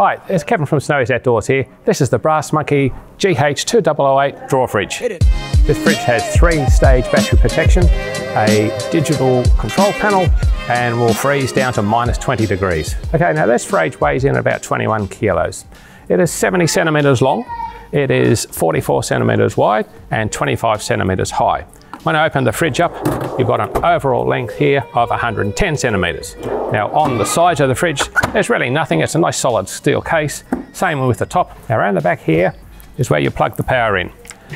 Hi, it's Kevin from Snowy's Outdoors here. This is the Brass Monkey GH2008 drawer fridge. This fridge has three stage battery protection, a digital control panel, and will freeze down to minus 20 degrees. Okay, now this fridge weighs in about 21 kilos. It is 70 centimeters long, it is 44 centimeters wide, and 25 centimeters high. When I open the fridge up, you've got an overall length here of 110 centimetres. Now on the sides of the fridge, there's really nothing. It's a nice solid steel case. Same with the top. Now around the back here is where you plug the power in.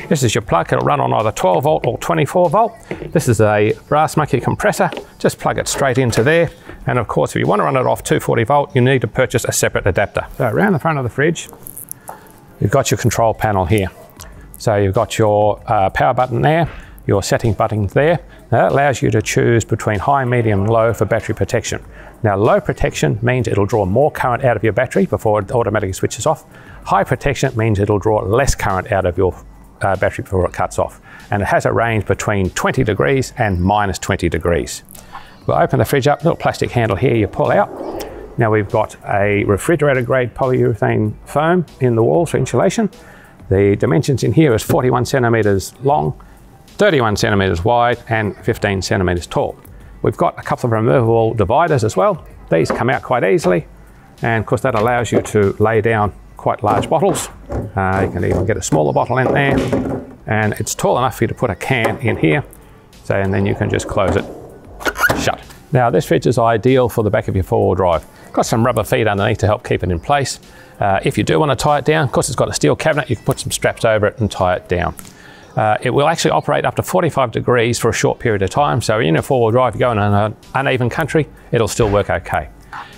This is your plug. It'll run on either 12 volt or 24 volt. This is a brass monkey compressor. Just plug it straight into there. And of course, if you want to run it off 240 volt, you need to purchase a separate adapter. So around the front of the fridge, you've got your control panel here. So you've got your uh, power button there your setting buttons there. That allows you to choose between high, medium, and low for battery protection. Now, low protection means it'll draw more current out of your battery before it automatically switches off. High protection means it'll draw less current out of your uh, battery before it cuts off. And it has a range between 20 degrees and minus 20 degrees. We'll open the fridge up, little plastic handle here you pull out. Now we've got a refrigerator grade polyurethane foam in the walls for insulation. The dimensions in here is 41 centimeters long 31 centimetres wide and 15 centimetres tall. We've got a couple of removable dividers as well. These come out quite easily and of course that allows you to lay down quite large bottles. Uh, you can even get a smaller bottle in there and it's tall enough for you to put a can in here. So, and then you can just close it shut. Now this fridge is ideal for the back of your four-wheel drive. Got some rubber feet underneath to help keep it in place. Uh, if you do want to tie it down, of course it's got a steel cabinet, you can put some straps over it and tie it down. Uh, it will actually operate up to 45 degrees for a short period of time. So in a four-wheel drive, you go in an uneven country, it'll still work okay.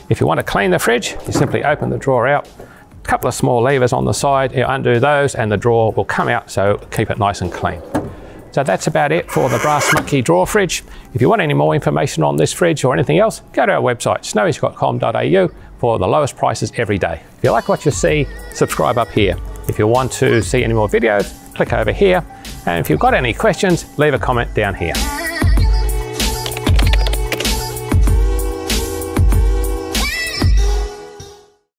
If you want to clean the fridge, you simply open the drawer out, a couple of small levers on the side, you undo those and the drawer will come out, so keep it nice and clean. So that's about it for the Brass Monkey drawer fridge. If you want any more information on this fridge or anything else, go to our website, snowys.com.au for the lowest prices every day. If you like what you see, subscribe up here. If you want to see any more videos, click over here. And if you've got any questions, leave a comment down here.